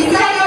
It's